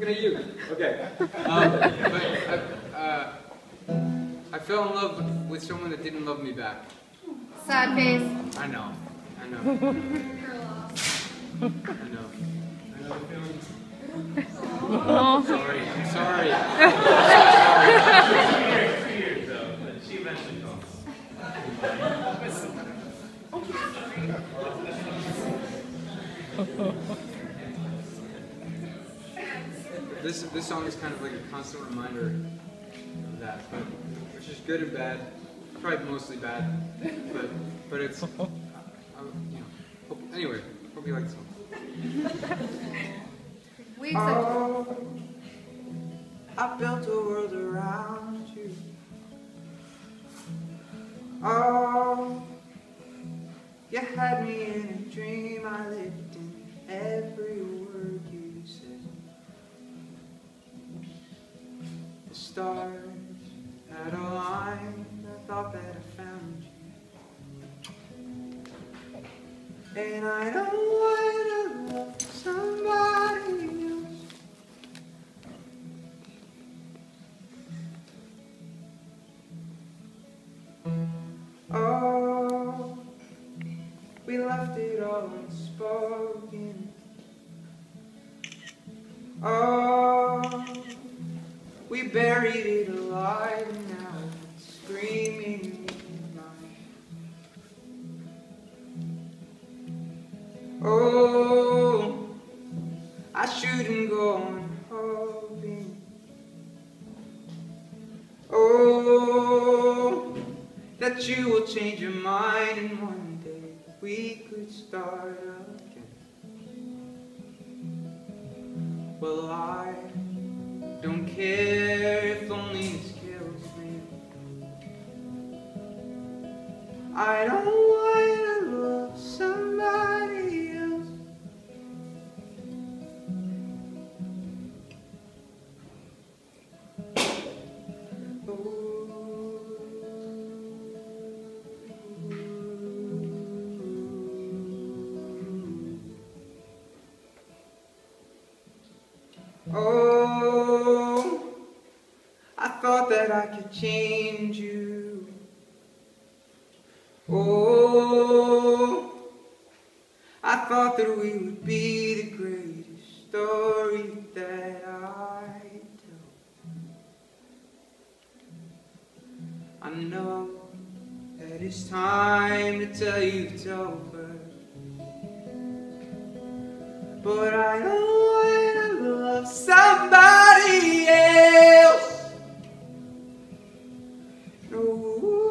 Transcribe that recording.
looking at you. Okay. Um, but I, uh, I fell in love with someone that didn't love me back. Sad face. I know. I know. I know. I know the feeling. Oh. Sorry. I'm sorry. Two years though, but she eventually calls. This this song is kind of like a constant reminder of that, but which is good and bad. Probably mostly bad, but but it's. I, I, uh, you know, hope, anyway, hope you like the song. We accept. Oh, I built a world around you. Oh, you had me in a dream. I lived in every stars had aligned. I thought that I found you. And I don't want to love somebody else. Oh, we left it all unspoken. Oh, we buried it alive and now it's screaming in Oh, I shouldn't go on hoping. Oh, that you will change your mind and one day we could start again. Well, I don't care if loneliness kills me. I don't want to love somebody else. Oh, I thought that I could change you. Oh, I thought that we would be the greatest story that I tell. I know that it's time to tell you it's over. But I want Ooh.